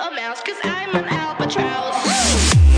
a mouse, cause I'm an albatross.